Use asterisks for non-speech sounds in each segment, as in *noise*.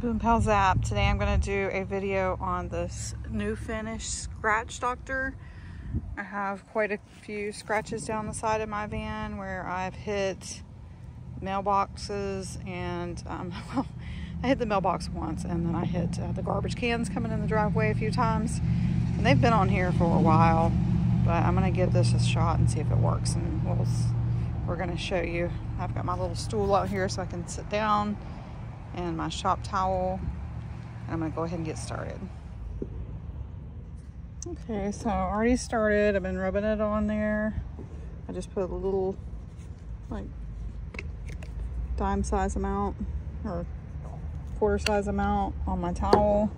Boom Pow Zap. Today I'm going to do a video on this Nu Finish scratch doctor. I have quite a few scratches down the side of my van where I've hit mailboxes and um, *laughs* well, I hit the mailbox once and then I hit uh, the garbage cans coming in the driveway a few times. And they've been on here for a while, but I'm going to give this a shot and see if it works and we'll, we're going to show you. I've got my little stool out here so I can sit down and my shop towel. And I'm gonna go ahead and get started. Okay, so I already started. I've been rubbing it on there. I just put a little like dime size amount or quarter size amount on my towel.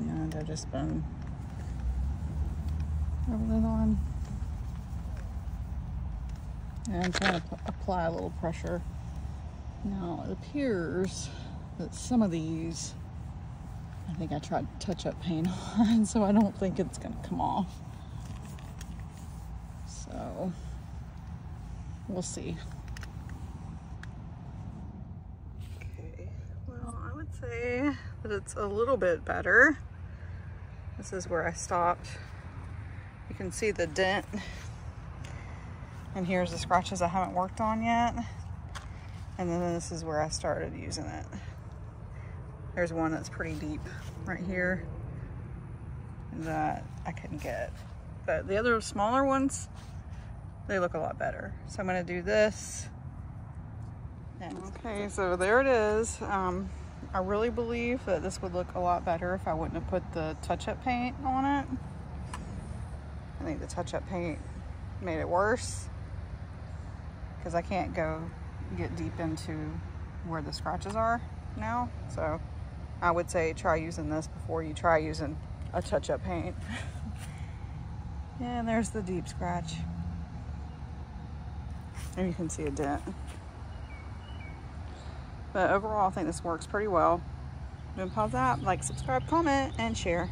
And I've just been rubbing it on and trying to apply a little pressure now it appears that some of these, I think I tried touch-up paint *laughs* on, so I don't think it's gonna come off. So, we'll see. Okay, well I would say that it's a little bit better. This is where I stopped. You can see the dent. And here's the scratches I haven't worked on yet. And then this is where I started using it. There's one that's pretty deep right here that I couldn't get. But the other smaller ones, they look a lot better. So I'm gonna do this. Okay, so there it is. Um, I really believe that this would look a lot better if I wouldn't have put the touch-up paint on it. I think the touch-up paint made it worse because I can't go get deep into where the scratches are now. So I would say try using this before you try using a touch-up paint. *laughs* and there's the deep scratch. And you can see a dent. But overall, I think this works pretty well. Don't pause that, like, subscribe, comment, and share.